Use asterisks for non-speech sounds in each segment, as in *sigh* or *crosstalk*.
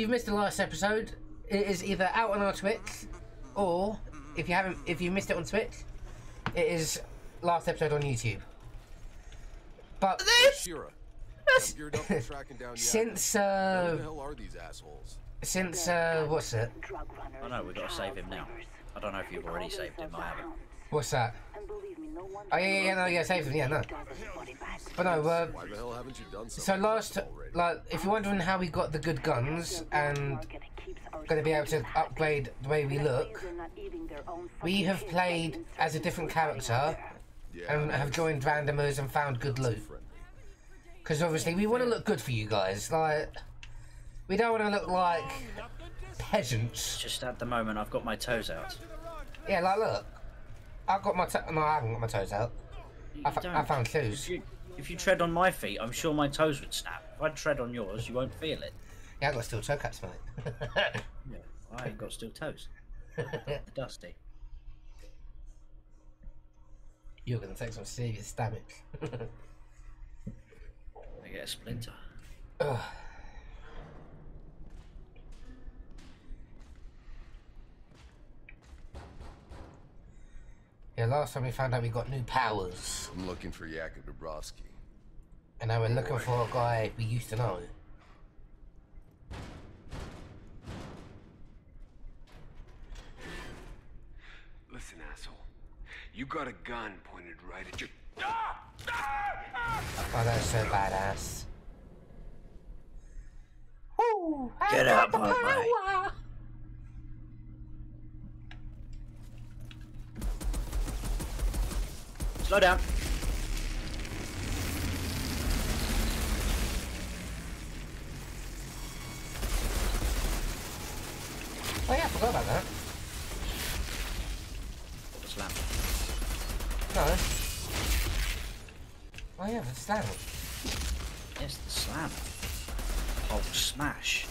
you've missed the last episode, it is either out on our Twitch, or if you haven't, if you missed it on Twitch, it is last episode on YouTube. But this, I'm geared up for tracking down Yak. since uh, the hell are these assholes? since uh, what's it? I know, we've got to save him now. I don't know if you've already saved him, I haven't. What's that? Oh yeah, yeah, yeah, no, yeah, save them, yeah, no. But no, uh, Why the hell haven't you done so last, like, if you're wondering how we got the good guns and going to be able to upgrade the way we look, we have played as a different character and have joined randomers and found good loot. Because obviously we want to look good for you guys. Like, we don't want to look like peasants. Just at the moment, I've got my toes out. Yeah, like look, I've got my to- no, I haven't got my toes out. I. I found If shoes. you, if you tread on my feet, I'm sure my toes would snap. If I tread on yours, you won't feel it. Yeah, I've got steel toe caps, mate. *laughs* Yeah, I ain't got steel toes. *laughs* Dusty. You're gonna take some serious damage. *laughs* I get a splinter. Ugh. Yeah, last time we found out we got new powers, I'm looking for Jakub Dubrovsky. and now we're looking for a guy we used to know. Listen, asshole. You got a gun pointed right at your. Oh, that's so badass. Ooh, Get I out, got the my Slow down. Oh yeah, I forgot about that. Slam. No. Oh yeah, the slam. Yes, the slam. Oh, smash.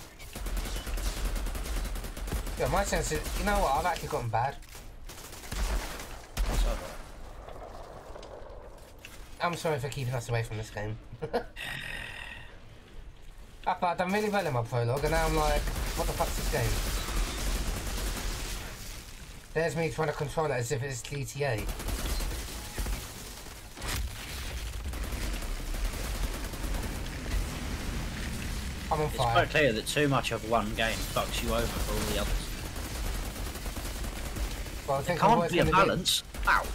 Yeah, my sense is, you know what, I've actually gotten bad. So, I'm sorry for keeping us away from this game. I thought I'd done really well in my prologue, and now I'm like, what the fuck's this game? There's me trying to control it as if it's GTA. I'm on it's fire. quite clear that too much of one game fucks you over for all the others. Well, I think what Can't be a balance. Ow.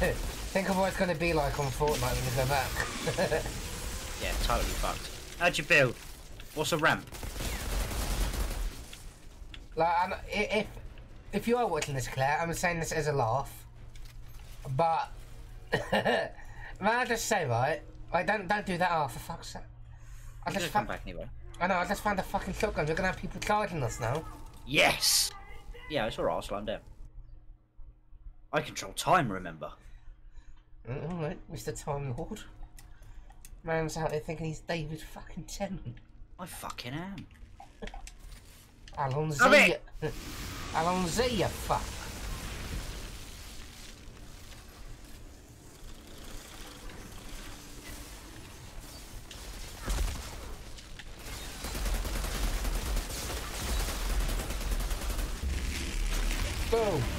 *laughs* Think of what it's going to be like on Fortnite when we go back. *laughs* Yeah, totally fucked. How'd you build? What's a ramp? Like, I'm, if if you are watching this, Claire, I'm saying this as a laugh, but *laughs* may I just say, right? Like, don't don't do that. Oh, for fuck's sake! I just come found, back anyway. I know. I just found a fucking shotgun. We're gonna have people charging us now. Yes! Yeah, it's alright, I'll slow 'em down. I control time, remember? Mm, All right, Mr. Time Lord. Man's out there thinking he's David fucking Tennant. I fucking am. Allons-y. Stop it! Allons-y, you fuck. Boom.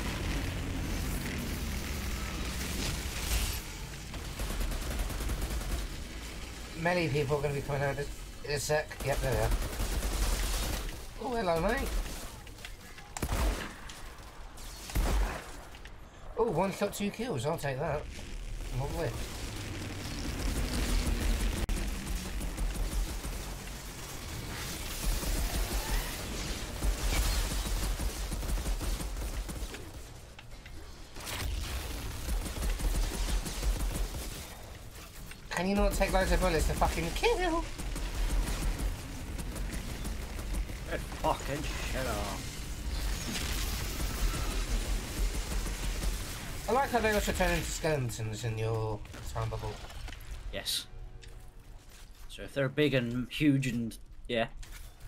Many people are going to be coming out in a sec. Yep, there they are. Oh, hello, mate. Oh, one shot, two kills. I'll take that. Lovely. Can you not take loads of bullets to fucking kill? Good fucking shit off. I like how they also turn into skeletons in your time bubble. Yes. So if they're big and huge and yeah,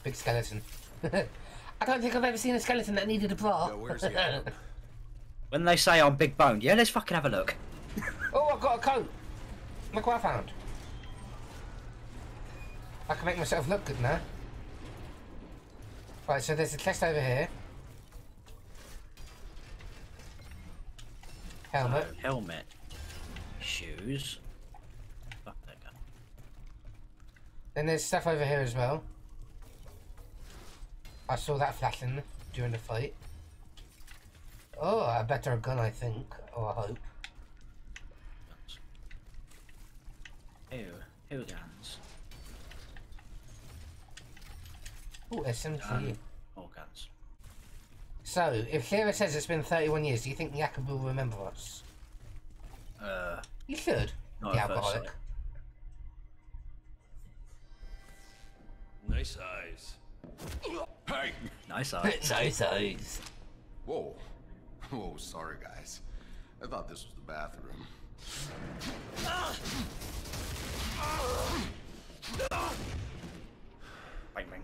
Big skeleton. *laughs* I don't think I've ever seen a skeleton that needed a bra. Yeah, where's he at? *laughs* when they say I'm big boned, yeah, let's fucking have a look. oh, I've got a coat. Look what I found. I can make myself look good now. Right, so there's a chest over here. Helmet. Uh, helmet. Shoes. Fuck that gun. Then there's stuff over here as well. I saw that flashing during the fight. Oh, a better gun, I think. Or I hope. Ew. Ew guns. Oh, SMG. Um, all guns. So, if Shira says it's been 31 years, do you think Jakub will remember us? Uh, You should. Not the alcoholic. sight. Nice eyes. Hey! nice *laughs* eyes. nice eyes. Whoa. Whoa, sorry, guys. I thought this was the bathroom. Bang bang.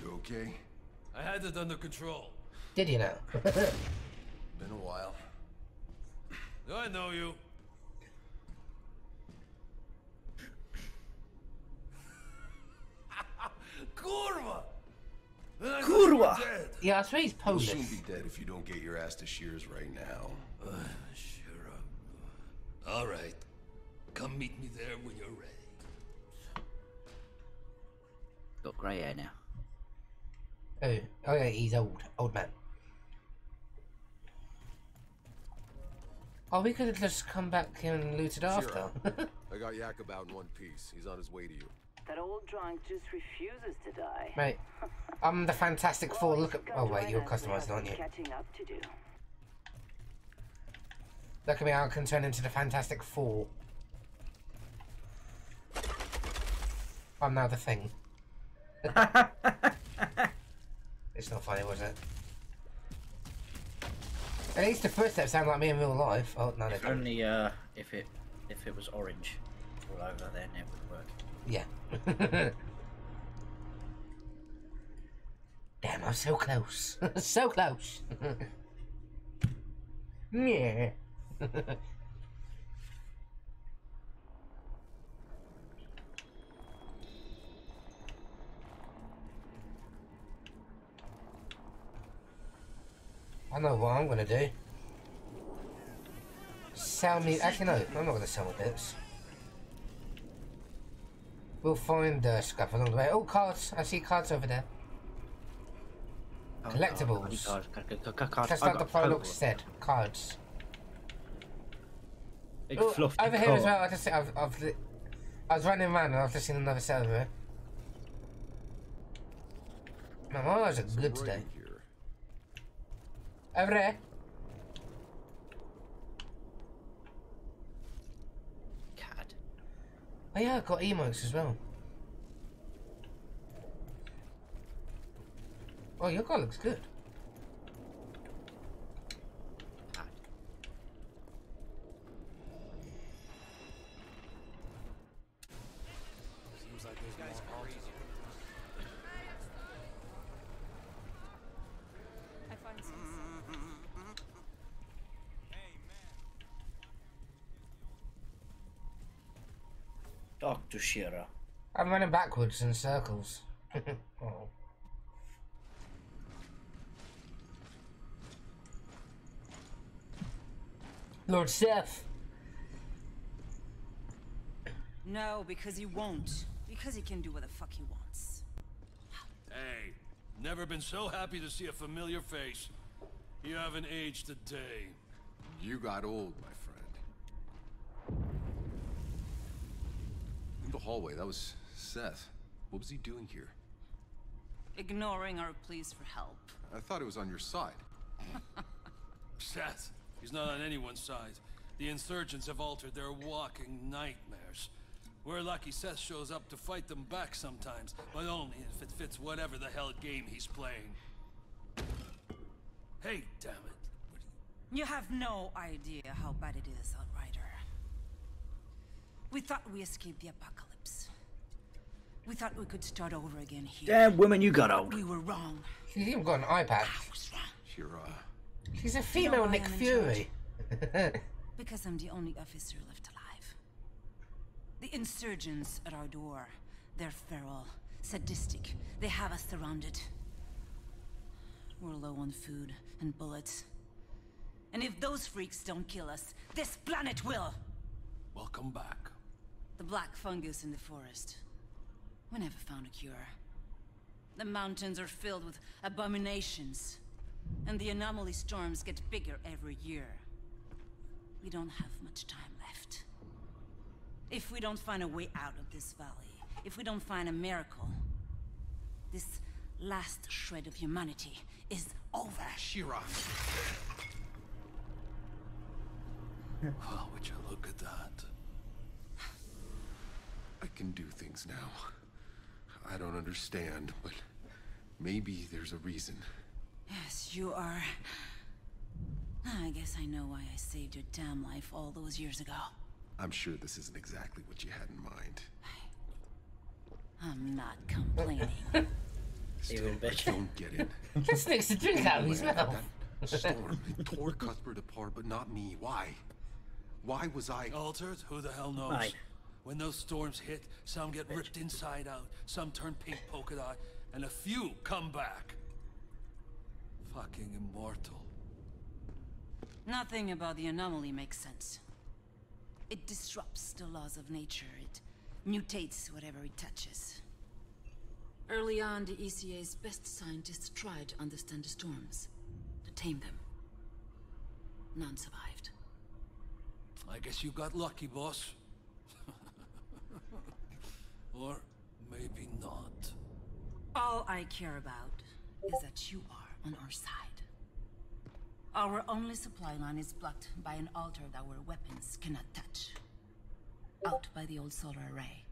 You okay? I had it under control. Did you know? *laughs* Been a while. I know you. *laughs* Kurwa! Then I thought you were Kurwa! dead. yeah, I swear he's You'll Polish. soon be dead if you don't get your ass to Shears right now. Uh, sure. All right. Come meet me there when you're ready. Got grey hair now. Oh, oh yeah, he's old. Old man. Oh, we could have just come back here and looted after. *laughs* I got Jakub out in one piece. He's on his way to you. That old drunk just refuses to die. Mate, I'm the Fantastic Four. Well, Look at. you've Oh wait, you're us. We have customized, aren't you? Catching up to do. Look at me, I can turn into the Fantastic Four. I'm now the thing. *laughs* it's not funny, was it? At least the footsteps sound like me in real life. Oh no, they If don't. only uh, if it if it was orange all over, then it would work. Yeah. *laughs* Damn, I'm so close. *laughs* so close. yeah. I know what I'm gonna do. Sell me. Actually, no, I'm not gonna sell my bits. We'll find uh, scrap along the way. Oh, cards! I see cards over there. Oh, Collectibles. God, cards, cards, cards, cards, cards. Just I like the got prologue Pokemon. said, cards. Big Oh, fluffy over here as card. well. I just I've, I've li- I was running around and I've just seen another set over here. Man, my eyes are Some good today. writing Here. Over there. Cad. Oh yeah, I've got emotes as well. Oh, your car looks good. Shira. I'm running backwards in circles. *laughs* oh. Lord Seth. No, because he won't. Because he can do what the fuck he wants. Hey, never been so happy to see a familiar face. You haven't aged a day. You got old, my friend. In the hallway, that was Seth. What was he doing here? Ignoring our pleas for help. I thought it was on your side. *laughs* Seth, he's not on anyone's side. The insurgents have altered their walking nightmares. We're lucky Seth shows up to fight them back sometimes, but only if it fits whatever the hell game he's playing. Hey, damn it. What you- You have no idea how bad it is, Outrider. We thought we escaped the apocalypse. We thought we could start over again here. Damn women, you got old. We were wrong. She's even got an iPad. patch. I was wrong. Shira. She's a female why Nick Fury. *laughs* Because I'm the only officer left alive. The insurgents at our door. They're feral, sadistic. They have us surrounded. We're low on food and bullets. And if those freaks don't kill us, this planet will! Welcome back. The black fungus in the forest. We never found a cure. The mountains are filled with abominations. And the anomaly storms get bigger every year. We don't have much time left. If we don't find a way out of this valley, if we don't find a miracle, this last shred of humanity is over. Shira. *laughs* Well, would you look at that? I can do things now. I don't understand, but maybe there's a reason. Yes, you are. Ah, I guess I know why I saved your damn life all those years ago. I'm sure this isn't exactly what you had in mind. I'm not complaining. *laughs* Evil bitch. Don't get it. Just makes the drink out of his mouth. Storm it tore Cuthbert apart, but not me. Why? Why was I? Altered? Who the hell knows? Aye. When those storms hit, some get ripped inside out, some turn pink polka dot, and a few come back. Fucking immortal. Nothing about the anomaly makes sense. It disrupts the laws of nature. It mutates whatever it touches. Early on, the ECA's best scientists tried to understand the storms, to tame them. None survived. I guess you got lucky, boss. Or maybe not. All I care about is that you are on our side. Our only supply line is blocked by an altar that our weapons cannot touch. Out by the old solar array.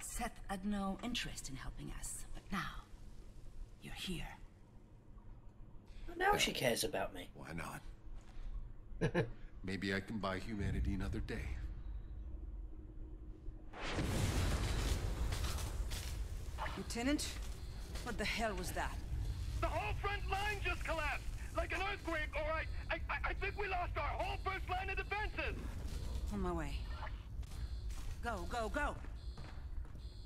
Seth had no interest in helping us, but now, you're here. Now she cares about me. Why not? *laughs* Maybe I can buy humanity another day. Lieutenant? What the hell was that? The whole front line just collapsed! Like an earthquake, all right? I, I, I think we lost our whole first line of defenses! On my way. Go, go, go!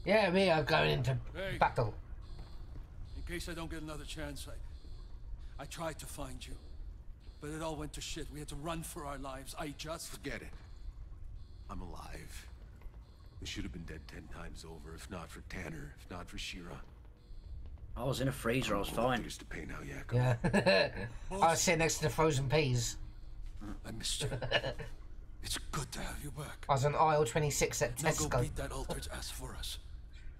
Yeah, we are going into Hey. battle. In case I don't get another chance, I... I tried to find you. But it all went to shit. We had to run for our lives. I just... Forget it. I'm alive. We should have been dead ten times over, if not for Tanner, if not for Shira. I was in a freezer, I was fine. Used to pay now, yeah. Yeah. *laughs* I was sitting next to the frozen peas. Mm, I missed you. *laughs* it's good to have you back. I was on aisle 26 at Now go Tesco. beat that alter's ass for us.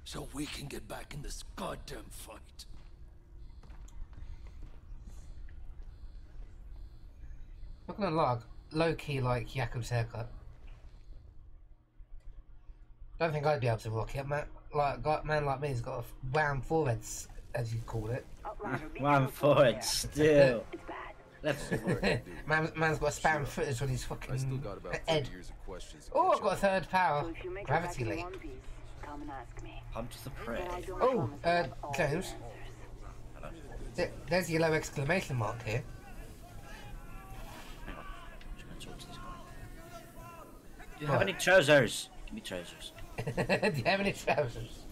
So we can get back in this goddamn fight. Not gonna lie, low key like Jakub's haircut. I don't think I'd be able to rock it, man. Like, a man like me's got a round foreheads, as you call it. Outrider, be One careful still. *laughs* It's bad. Left *laughs* forward. man, man's got a spam footage on his I still fucking got about head. years of questions. Oh, I've got a third power. So if you make Gravity it back leap. piece, come and ask me. Come to the prey. But I don't Oh, promise uh, have all the James. answers. There's a yellow exclamation mark here. Hang on. Just gonna talk to this guy. Do you have any trousers? Give me trousers. *laughs* Do you have any trousers?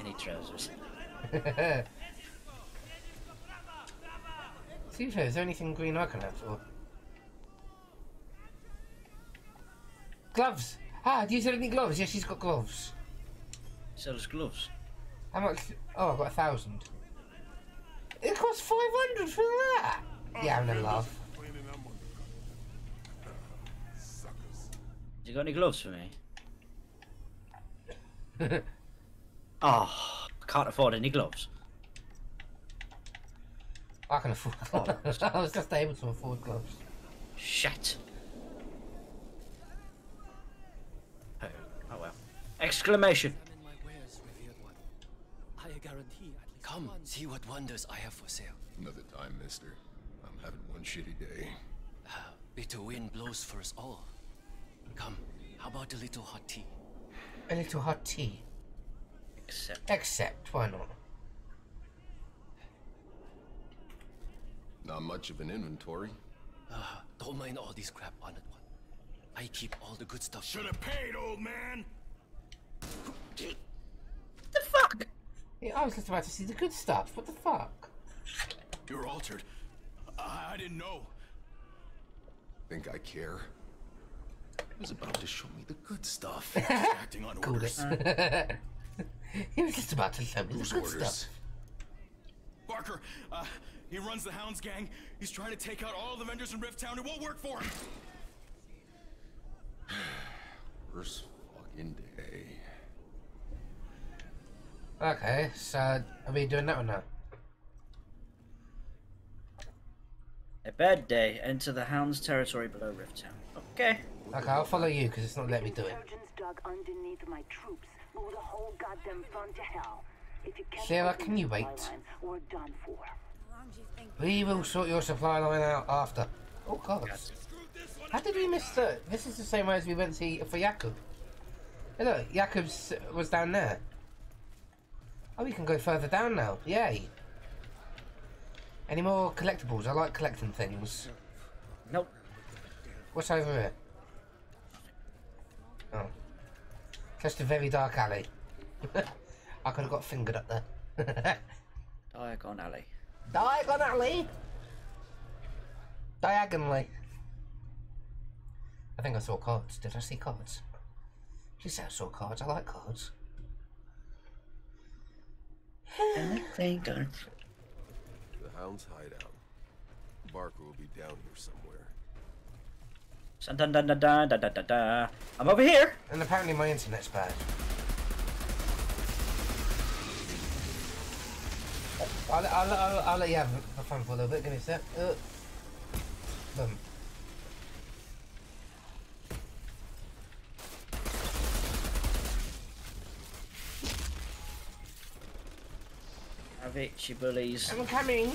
Any trousers? *laughs* See if there's anything green I can have for. Gloves! Ah, do you sell any gloves? Yes, she's got gloves. Sells gloves. How much? Oh, I've got a thousand. It costs 500 for that! Yeah, I'm gonna laugh. You got any gloves for me? Oh, *laughs* I can't afford any gloves. I can afford. gloves. *laughs* I was just able to afford gloves. Shit. Oh, oh well. Exclamation. Examine my wares, revered one. I guarantee at least Come, see what wonders I have for sale. Another time, mister. I'm having one shitty day. Ah, bitter wind blows for us all. Come, how about a little hot tea? A little hot tea. Except. Except, why not? Not much of an inventory. Ah, don't mind all this crap on it one. I keep all the good stuff. Should have paid, old man. The fuck? Yeah, I was just about to see the good stuff. What the fuck? You're altered. I, I didn't know. Think I care? He was about to show me the good stuff. *laughs* Acting on orders. it. *laughs* he was just about to show me the good orders? stuff. Barker, uh, he runs the Hounds gang. He's trying to take out all the vendors in Rift Town. It won't work for him. *sighs* First fucking day. Okay, so are we doing that one now? A bad day. Enter the Hound's territory below Rift Town. Okay. Okay, I'll follow you because it's not letting me do it. Insurgents dug underneath my troops, moved the whole goddamn front to hell. If you can't Sarah, can you wait? We're done for. We will sort your supply line out after. Oh god. How did we miss that? This is the same way as we went to for Jakub. Hey look, Jakub's was down there. Oh, we can go further down now. Yay. Any more collectibles? I like collecting things. Nope. What's over here? Oh. Just a very dark alley. *laughs* I could have got fingered up there. *laughs* Diagon Alley. Diagonally. Diagonally. I think I saw cards. Did I see cards? She said I saw cards. I like cards. Anything going The Hound's hideout. Barker will be down here somewhere. Dun, dun, dun, dun, dun, dun, dun, dun. I'm over here. And apparently my internet's bad. I'll, I'll, I'll, I'll let you have the fun for a little bit. Give me a sec. Uh, boom. Have it, She bullies. I'm coming.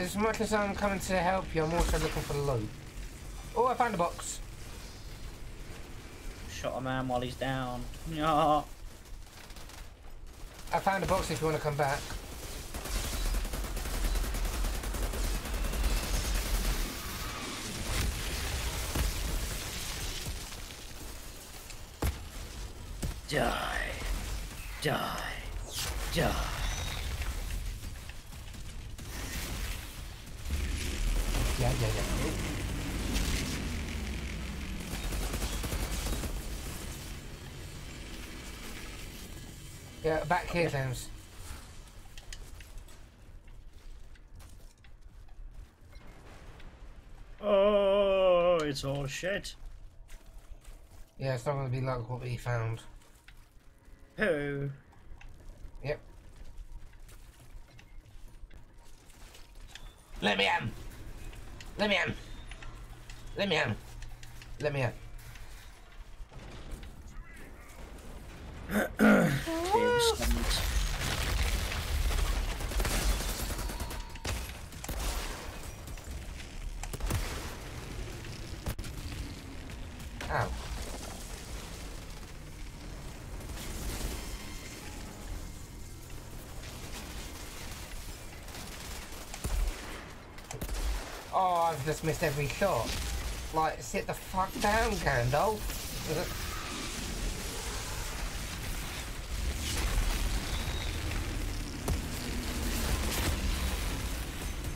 As much as I'm coming to help you, I'm also looking for the loot. Oh, I found a box. Shot a man while he's down. Yeah. I found a box if you want to come back. Die. Die. Die. Yeah, yeah, yeah. Yeah, back here, James. Oh, it's all shit. Yeah, it's not going to be like what we found. Who? Yep. Let me in. Let me in. Let me in. Let me in. *clears throat* Being stunned. Ow. Oh, I've just missed every shot. Like, sit the fuck down, Gandalf.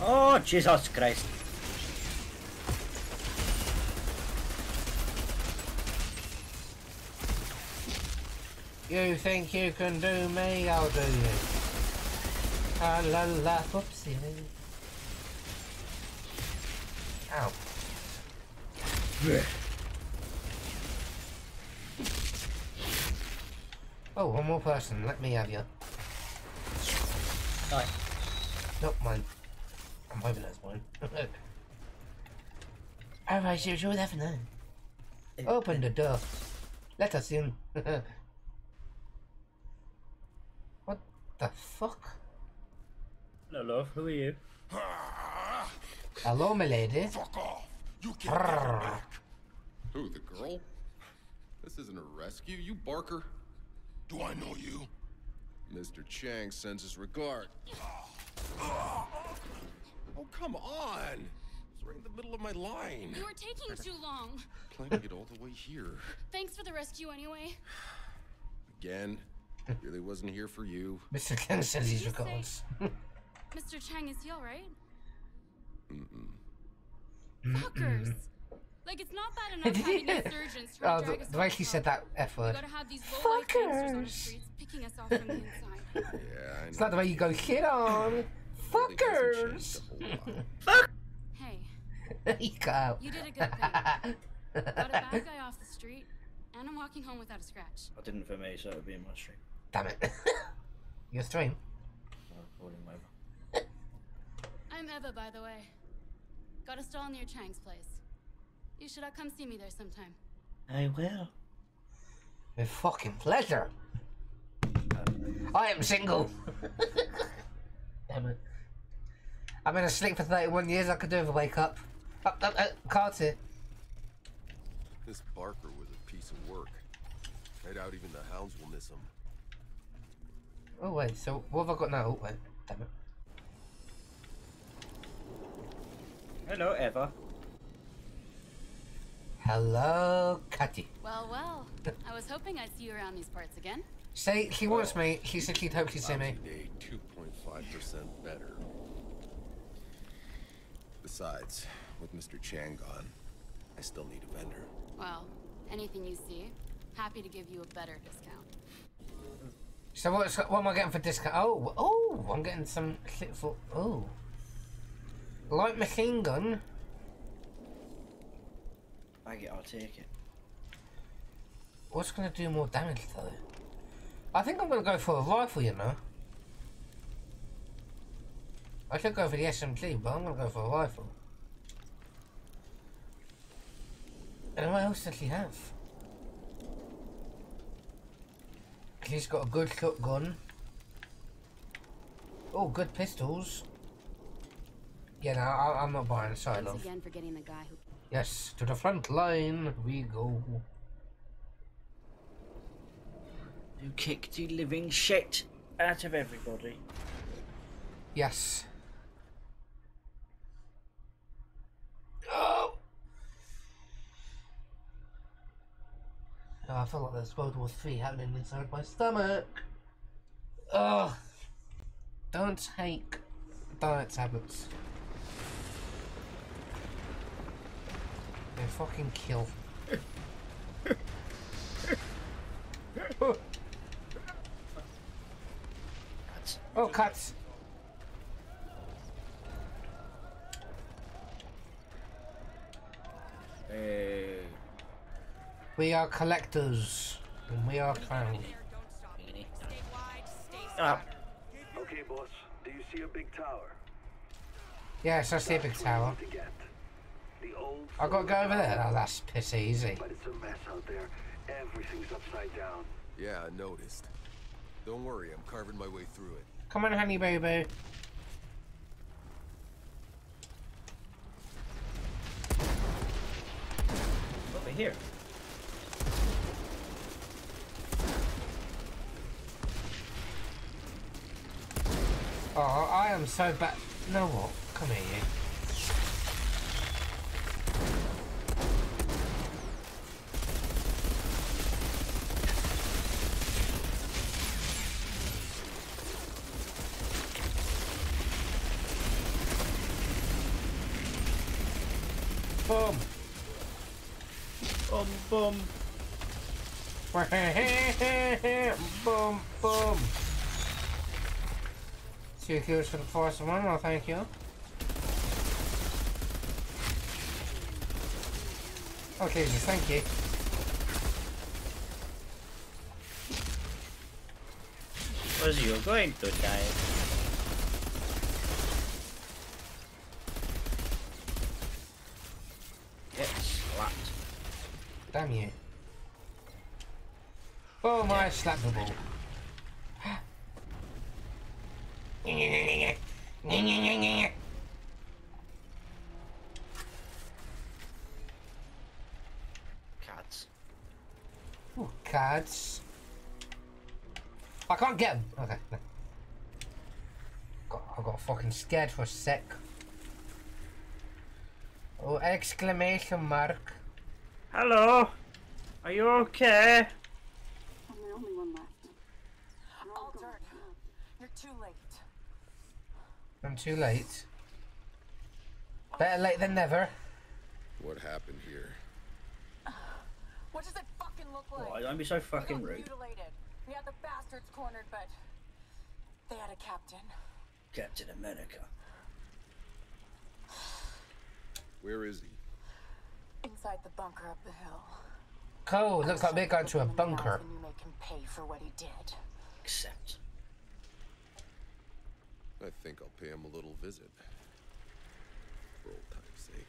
Oh, Jesus Christ. you think you can do me, I'll do you. Ah la la, whoopsie. Ow. Oh, one more person. Let me have you. Die. Nope, mine. I'm hoping that's mine. Alright, you will never know. Open the door. Let us in. *laughs* what the fuck? Hello, love. Who are you? Hello, my lady. Fuck off! You can't get her back! Who, the girl? This isn't a rescue, you Barker. Do I know you? Mr. Chang sends his regard. Oh, come on! It's right in the middle of my line. You are taking too long. Planning it all the way here. Thanks for the rescue anyway. Again, really wasn't here for you. Mr. Ken says he's Did you. Mr. Chang, is he alright? Mm-mm. Fuckers! Like, it's not bad enough Did he- having *laughs* insurgents try Oh, to drag the, us the way from she said that F word. gotta have these low-life on the Fuckers. streets picking us off from the inside. *laughs* Yeah, I It's know. like the way you go, shit on. Fuckers! changed a whole lot. Hey, *laughs* you got out. you did a good thing. Got a bad guy off the street, and I'm walking home without a scratch. I didn't for me, so it would be in my stream. Damn it. Your stream? I'm recording. I'm Eva, by the way. Got a stall near Chang's place. You should uh, come see me there sometime. I will. With fucking pleasure. I am single. *laughs* Damn it. I've been asleep for 31 years. I could do with a wake up. Up, up, up. Cards here. This Barker was a piece of work. I doubt even the hounds will miss him. Oh, wait. So, what have I got now? Oh, wait. Damn it. Hello, Eva. Hello, Catty. Well, well. I was hoping I'd see you around these parts again. Say, she wants me. She said she'd hope she'd see me. Lousy day, 2.5% better. Besides, with Mr. Chang gone, I still need a vendor. Well, anything you see, happy to give you a better discount. So, what's, what am I getting for discount? Oh, oh, I'm getting some shit for. Oh. Light machine gun. I get. I'll take it. What's going to do more damage, though? I think I'm going to go for a rifle, you know. I should go for the SMG, but I'm to go for a rifle. And what else does he have? He's got a good shotgun. Oh, good pistols. Yeah, no, I, I'm not buying. Sorry, Thanks love. again for getting the guy who. Yes, to the front line we go. You kicked the living shit out of everybody. Yes. Oh! *gasps* Oh, I feel like there's World War Three happening inside my stomach. Ugh. Don't take diet tablets. They fucking kill. That's Oh, cuts. Hey. We are collectors. And we are found. Ah, Okay, boss. Do you see a big tower? Yes, I see a big tower. To get the old. I gotta go over there. Oh, that's piss easy. But it's a mess out there. Everything's upside down. Yeah, I noticed. Don't worry, I'm carving my way through it. Come on, honey boo boo. over here. Oh, I am so bad. know what? Come here, you. Boom. Bum bum. boom, boom. Two kills for the first one, well, thank you. Jesus, thank you. Was you going to die? Get slapped. Damn you. Oh, slap the ball. Cats. Ooh, cards. I can't get them. Okay. no. Got, I got fucking scared for a sec. Oh, exclamation mark. Hello. Are you okay? I'm the only one left. Alter, you're too late. I'm too late. Better late than never. What happened here? What does it fucking look like? Why, don't be so fucking we rude. Mutilated. We had the bastards cornered, but they had a captain. Captain America. Where is he? Inside the bunker up the hill. Cool, looks like we're going to a bunker. And you make him pay for what he did. Accept. I think I'll pay him a little visit. For old time's sake.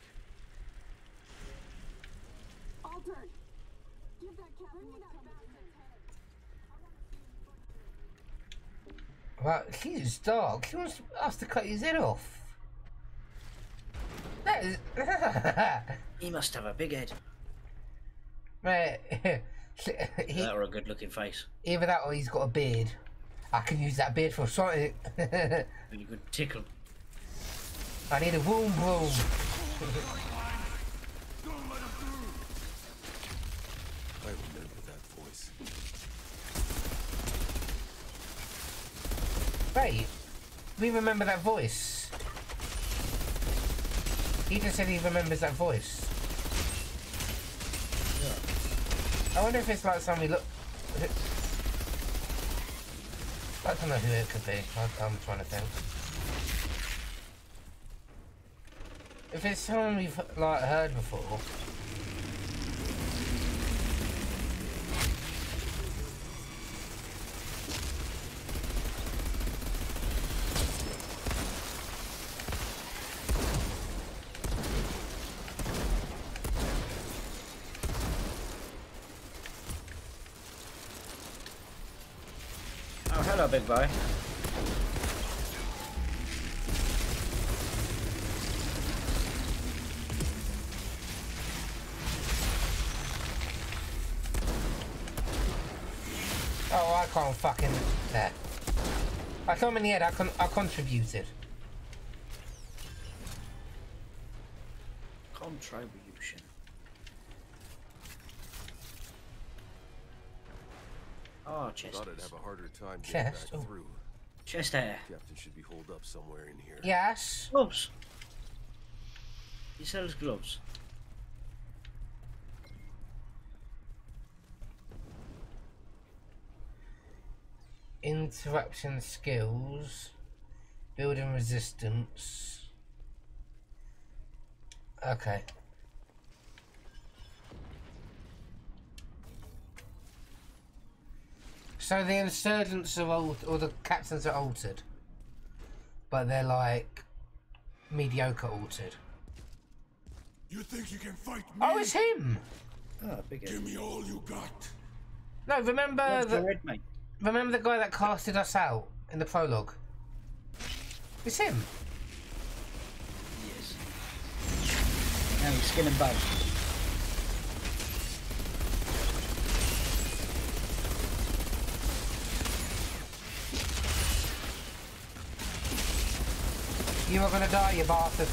Altered! Give that cat Bring me that Well, he's dark. He wants us to cut his head off. That is. *laughs* He must have a big head. Mate, *laughs* he, That or a good looking face. either that or he's got a beard. I can use that beard for something. *laughs* Really good tickle. I need a boom boom. I remember that voice. Wait, we remember that voice. He just said he remembers that voice. Yeah. I wonder if it's like somebody look. I don't know who it could be. I'm trying to think. If it's someone we've like heard before. Oh, hello, big boy. Oh, I can't fucking. There. I come in the head. I con- I contributed. Contribution. Chest. Thought I'd have a harder time Chest, back oh. through. Chest hair. Captain should be holed up somewhere in here. Yes. Gloves. He sells gloves. Interruption skills. Building resistance. Okay. So the insurgents are old, or the captains are altered, but they're like mediocre altered. You think you can fight me? Oh, it's him. Oh, big. Give me all you got. No, remember the the red mate. remember the guy that casted us out in the prologue. It's him. Yes. Now he's skin and bone. You are gonna die, you bastard.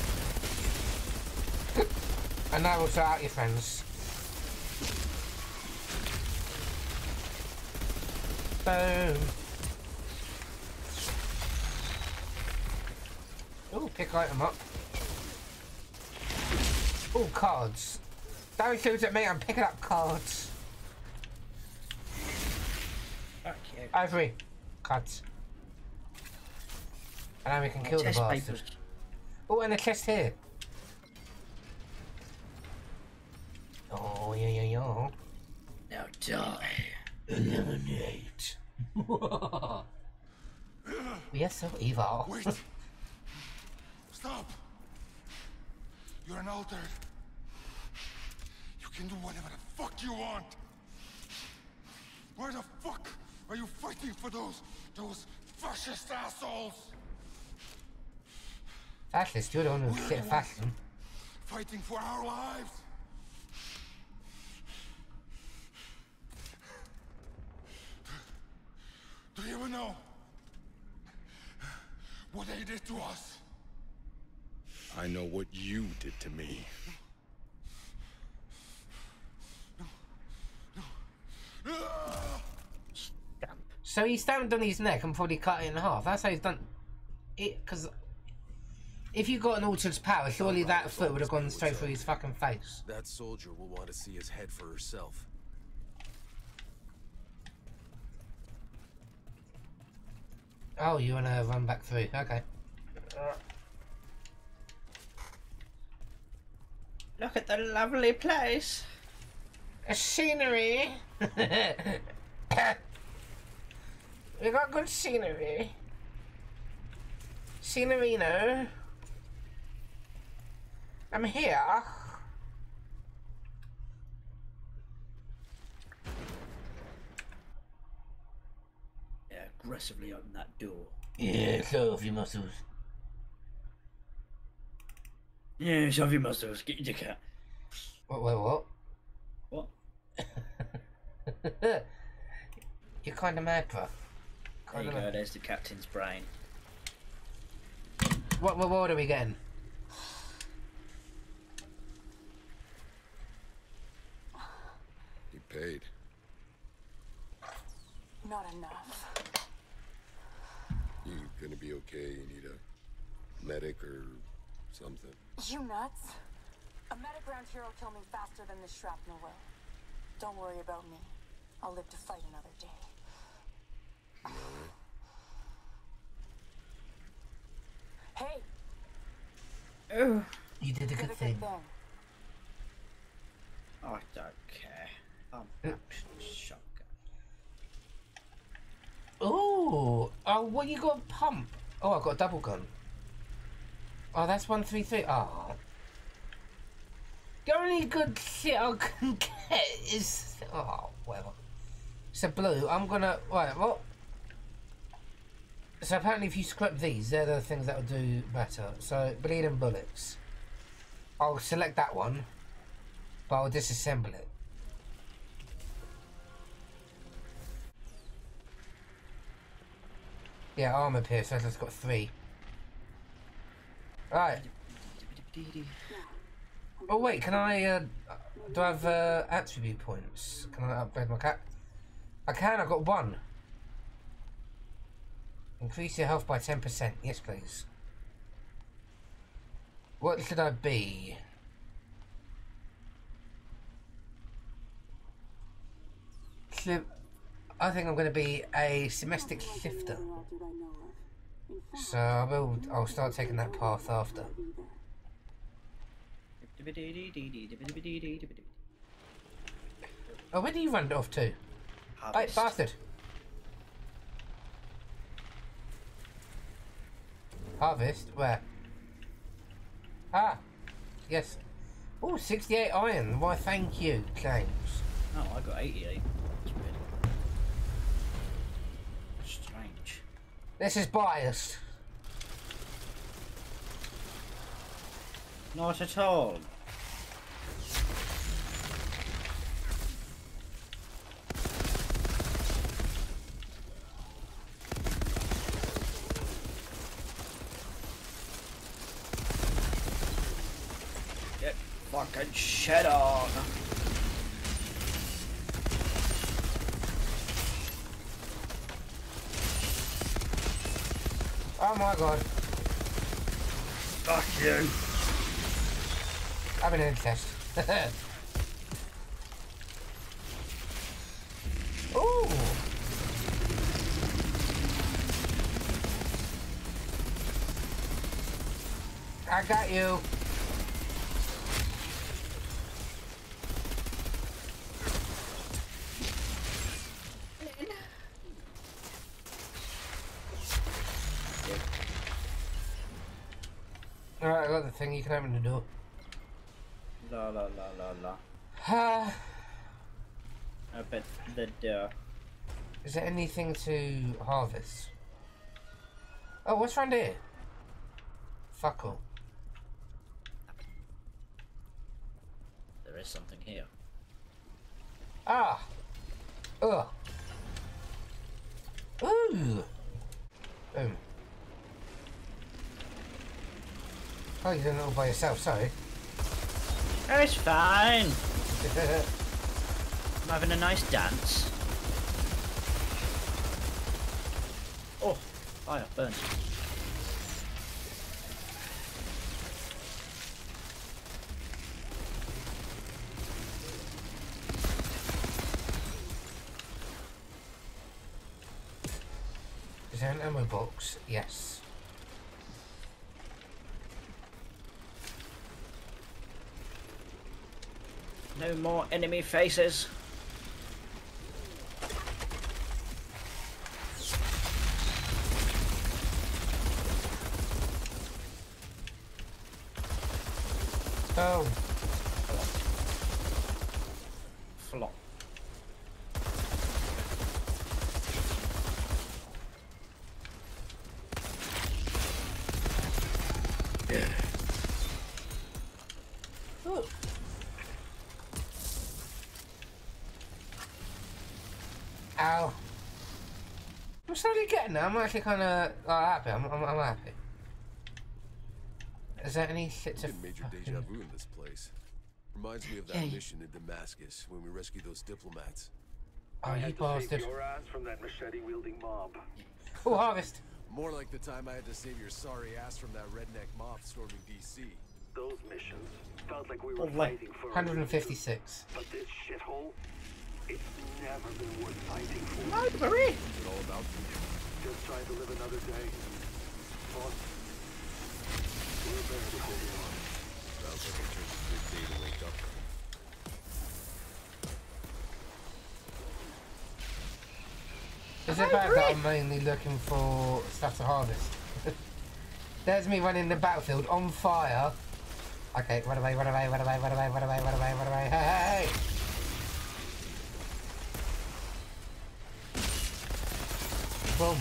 and now we'll sort out your friends. Boom. Oh, pick item up. Oh, cards. Don't shoot at me, I'm picking up cards. Fuck you. Ivory. Cards. And now we can kill the bastard. papers. Oh, and a chest here. Oh, yeah, yeah, yeah. Now die. Eliminate. *laughs* we are so evil. Wait. Stop. You're an altered. You can do whatever the fuck you want. Where the fuck are you fighting for those those fascist assholes? Fascist, you're the one who's shit fashion. Fighting for our lives. Do you even know what they did to us? I I know what you did to me. So he stamped on his neck and probably cut it in half. That's how he's done it. Because if you got an altered power, surely that foot would have gone straight through his fucking face. That soldier will want to see his head for herself. Oh, you want to run back through? Okay. Uh, look at the lovely place. A scenery. *coughs* we got good scenery. Scenerino. I'm here. Yeah, aggressively open that door. Yeah, show off your muscles. Yeah, show off your muscles. Get your dick out. What, wait, what? What? *laughs* You're kind of mad, bro. There you go. There's the captain's brain. What reward are we getting? Paid. Not enough. You gonna be okay? You need a medic or something? You nuts? A medic round here will kill me faster than this shrapnel will. Don't worry about me. I'll live to fight another day. *sighs* Hey, Oh. You did a did good a thing. good thing. I oh, don't care. Um, I'm shotgun. Ooh. Oh, what you got? Pump. Oh, I got a double gun. Oh, that's one three three. Oh. The only good shit I can *laughs* get is oh well. So blue. I'm gonna right. What? So apparently, if you scrap these, they're the things that will do better. So bleeding bullets. I'll select that one, but I'll disassemble it. Yeah, armor pierce. That's got three. Right. Oh wait, can I? Uh, do I have uh, attribute points? Can I upgrade my cat? I can. I've got one. Increase your health by ten percent. Yes, please. What should I be? Should, I think I'm going to be a semestic shifter. So I will. I'll start taking that path after. Oh, where do you run off to? Harvest. bastard! Harvest? Where? Ah! Yes. Oh, 68 iron. Why, thank you, James. Oh, I got 88. That's weird. Strange. This is biased. Not at all. Get fucking shit on. Oh my god. Fuck you. I'm an incest. *laughs* Ooh! I got you. Thing. You can open the door. La la la la la. Ah, I bet the door. is there anything to harvest? Oh, what's around here? Fuck all. There is something here. Ah! Ugh. Ooh! Boom. Oh, you're doing it all by yourself, sorry. Oh, it's fine. *laughs* I'm having a nice dance. Oh, fire, burns. Is there an ammo box? Yes. No more enemy faces. Oh, Flop. Ow. I'm slowly getting there. I'm actually kind of like, happy. I'm, I'm, I'm happy. Is there any shit to Getting major deja vu in this place. Reminds me of that Yeah, you- mission in Damascus when we rescued those diplomats. Oh, I you had to save bastard. your ass from that machete-wielding mob. *laughs* Oh, harvest. More like the time I had to save your sorry ass from that redneck mob storming DC. Those missions felt like we were Lovely. fighting for. our 156. But this shithole, it's never been worth fighting for. Library. What's it all about you? Just trying to live another day. Boss, we're barely holding on. Sounds like a good day to wake up. Is it bad that I'm mainly looking for stuff to harvest? *laughs* There's me running the battlefield on fire. Okay, run away, run away, run away, run away, run away, run away, run away. Hey, hey, hey!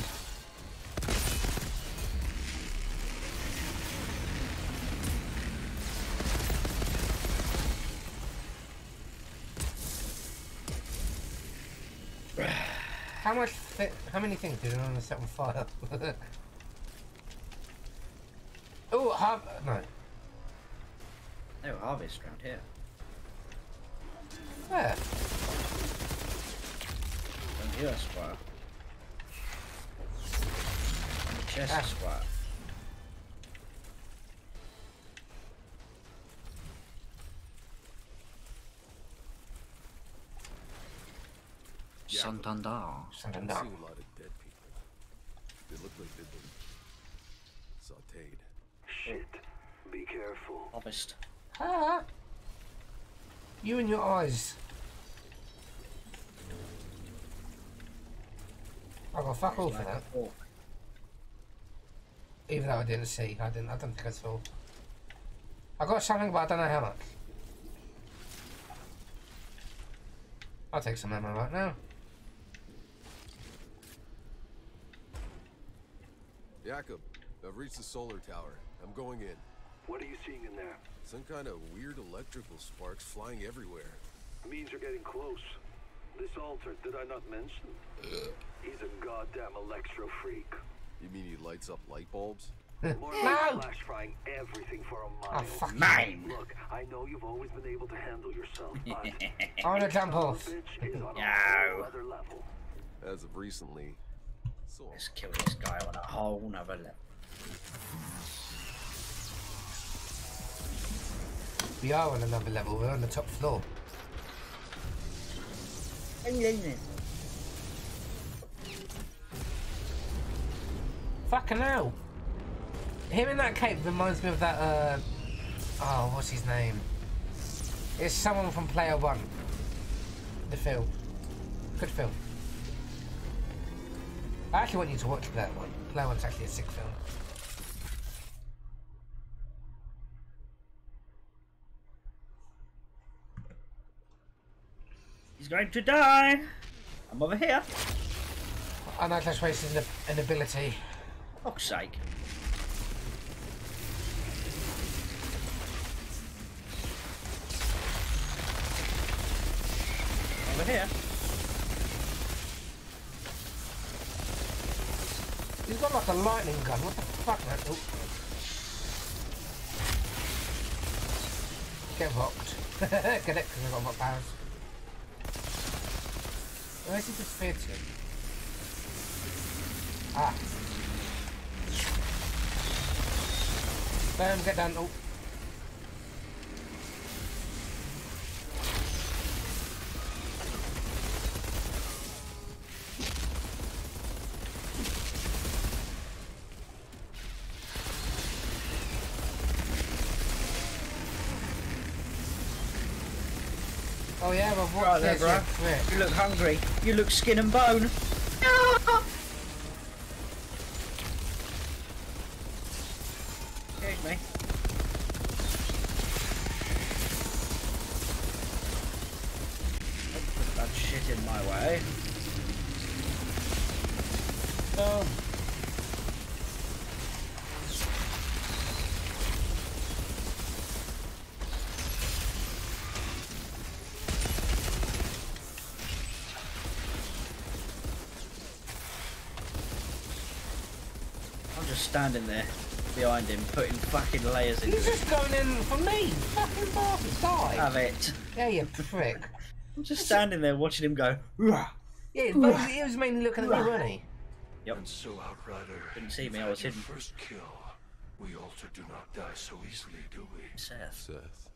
How much? Thi- how many things did it on the set on fire? *laughs* oh, har- no. No harvest round here. Where? From here, squire. On the chest, Ah. squire. Santander. I'm Santander. seeing a lot of dead people. They look like they've been sauteed. Shit. Be careful. Harvest. Ah. You and your eyes. I got fuck all for that. Oh, Even though I didn't see, I didn't. I don't think I saw. I got something, but I don't know how much. I'll take some ammo right now. Jakub, I've reached the solar tower. I'm going in. What are you seeing in there? Some kind of weird electrical sparks flying everywhere. Means you're getting close. This altar, did I not mention? He's a goddamn electro freak. You mean he lights up light bulbs? More like No! everything for a Oh, mile. fuck Mine. Look, I know you've always been able to handle yourself, *laughs* but I want to jump this off. bitch is on a *laughs* No. level. As of recently, so Let's kill this guy on a whole nother level. We are on another level. We're on the top floor. Fucking hell. Him in that cape reminds me of that, uh... Oh, what's his name? It's someone from Player One. The film. Good film. I actually want you to watch Player One. Player One's actually a sick film. He's going to die. I'm over here. I know that's wasting an, an ability. Fuck's sake. Over here. He's got like a lightning gun. What the fuck, man? Oh. Get rocked. *laughs* Get it, because I've got rock powers. Where's he disappeared to? Ah. Boom, get down. Oh. Oh yeah, well what Right there, is bro. your? You look hungry. You look skin and bone. Excuse standing there behind him, putting fucking layers in. He's it. just going in for me! Fucking bastard, die! Have it. Yeah, you prick. I'm just standing there watching him go. Yeah, but he was mainly looking at me, wasn't he? Yep. And so, Outrider, Didn't see me, I was had hidden. First kill. We also do not die so easily, do we? Seth. Seth.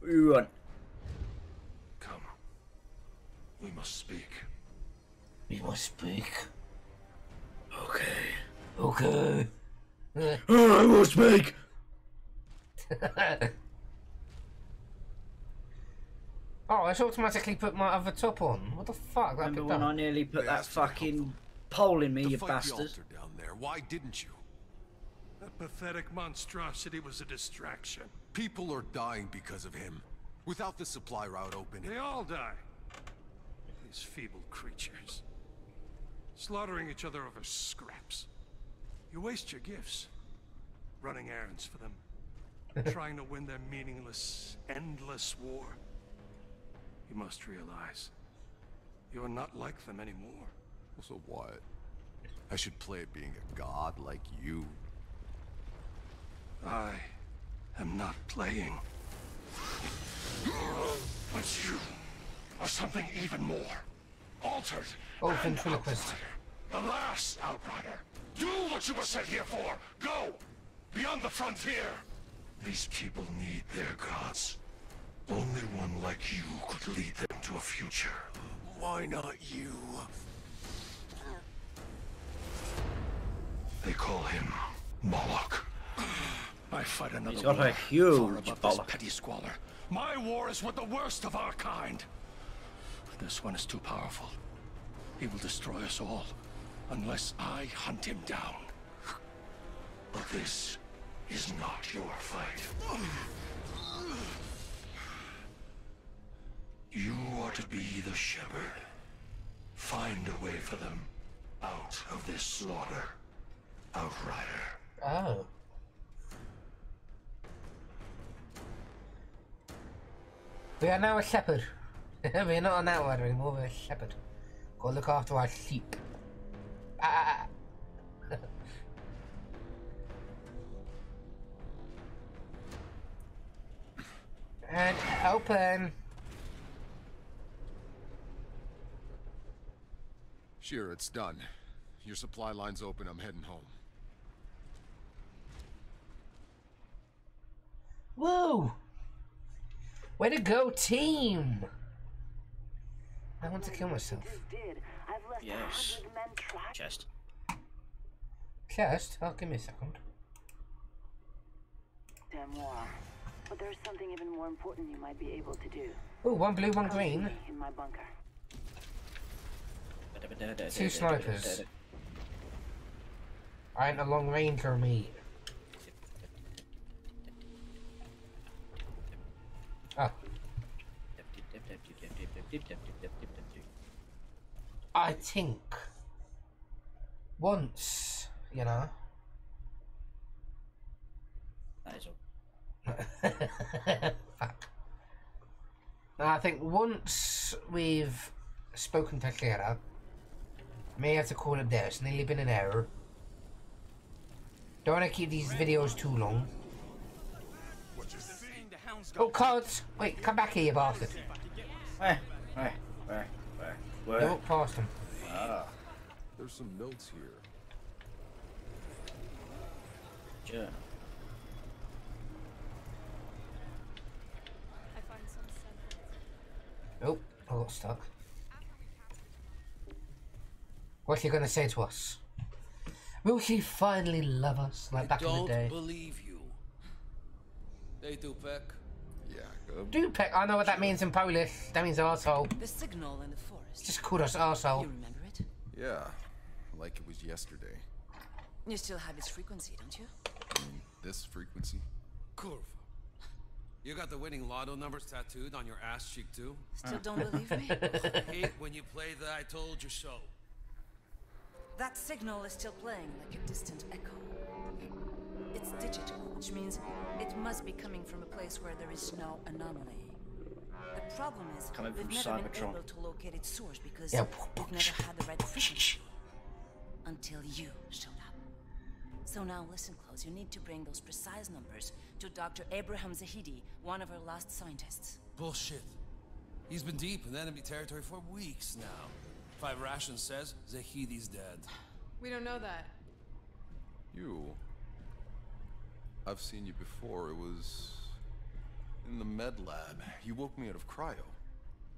Run. Come. We must speak. We must speak. Okay. Okay. I must speak. *laughs* oh, it's automatically put my other top on. What the fuck? That Remember when up. I nearly put that fucking pole in me, To you fight the bastard? Down there. Why didn't you? That pathetic monstrosity was a distraction. People are dying because of him. Without the supply route open, They all die. These feeble creatures. Slaughtering each other over scraps. You waste your gifts. Running errands for them. *laughs* trying to win their meaningless, endless war. You must realize, you are not like them anymore. So what? I should play at being a god like you. I am not playing. But you are something even more. Altered. Oh, and ventriloquist. outrider. The last outrider. Do what you were sent here for. Go. Beyond the frontier. These people need their gods. Only one like you could lead them to a future. Why not you? They call him Moloch. I fight another He's got war a huge far above this petty squalor. My war is with the worst of our kind. This one is too powerful. He will destroy us all, unless I hunt him down. But this is not your fight. You are to be the shepherd. Find a way for them out of this slaughter. Outrider. Oh. We are now a shepherd. *laughs* we are not an outrider anymore, we're a shepherd. Go look after our sheep. Ah. *laughs* and open. Sure, it's done. Your supply line's open. I'm heading home. Woo! Way to go, team! I want to kill myself. Did. Yes. a hundred men trapped. Chest. Chest? Oh, give me a second. Demois. But there's something even more important you might be able to do. Oh, one blue, one Come green. In my bunker. Two snipers. I ain't a long ranger, me. Oh, ah. I think once, you know. That is all. Fuck. I think once we've spoken to Clara, may have to call it there. It's nearly been an error. Don't want to keep these videos too long. Oh, cards! Wait, come back here, you bastard. Where? Where? Where? Where? You Where? walk past him. Ah. There's some notes here. Sure. I find some sense. Oh, I got stuck. What's he gonna say to us? Will she finally love us like back in the day? Don't the day? believe you. Hey, Dupek. Do peck. I know what that means in Polish. That means arsehole. The signal in the forest. Just called us arsehole. You remember it? Yeah, like it was yesterday. You still have its frequency, don't you? This frequency. Curva. You got the winning lotto numbers tattooed on your ass cheek too? Still don't believe me? *laughs* Hate when you play the I told you so. That signal is still playing like a distant echo. It's digital, which means it must be coming from a place where there is no anomaly. The problem is Coming we've from never been able to locate its source because Yeah. we've never had the right frequency. Until you showed up. So now listen close. You need to bring those precise numbers to Dr. Abraham Zahidi, one of our last scientists. Bullshit. He's been deep in enemy territory for weeks now. Five Rations says Zahidi's dead. We don't know that. You. I've seen you before. It was in the med lab. You woke me out of cryo.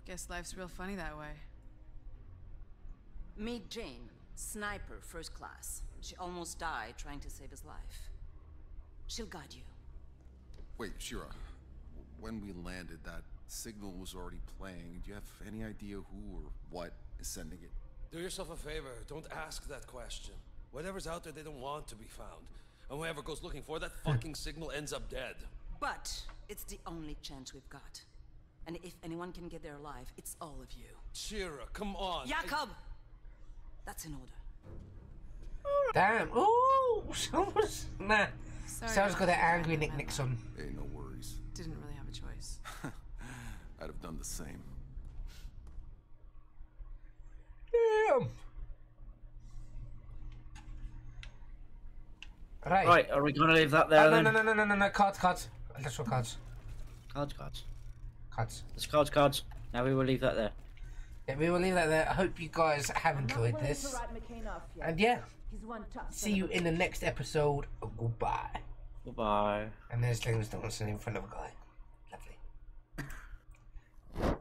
Guess life's real funny that way. Meet Jane, sniper, first class. She almost died trying to save his life. She'll guide you. Wait, Shira. When we landed, that signal was already playing. Do you have any idea who or what is sending it? Do yourself a favor. Don't ask that question. Whatever's out there, they don't want to be found. And whoever goes looking for that fucking *laughs* signal ends up dead. But it's the only chance we've got. And if anyone can get there alive, it's all of you. Shira, come on. Jakub! That's in order. Damn. Ooh, someone's nah. Sorry Sounds about got that that. angry Nick Nixon. Hey, no worries. Didn't really have a choice. *laughs* I'd have done the same. Damn. Right. Right, are we going to leave that there Oh, no, then? no, no, no, no, no, no, cards, cards. Let's go cards. Cards, cards. Cards. It's cards, cards. Now we will leave that there. Okay, we will leave that there. I hope you guys have enjoyed this. And yeah, see you in the next episode. Goodbye. Goodbye. And there's James Donaldson in front of a guy. Lovely.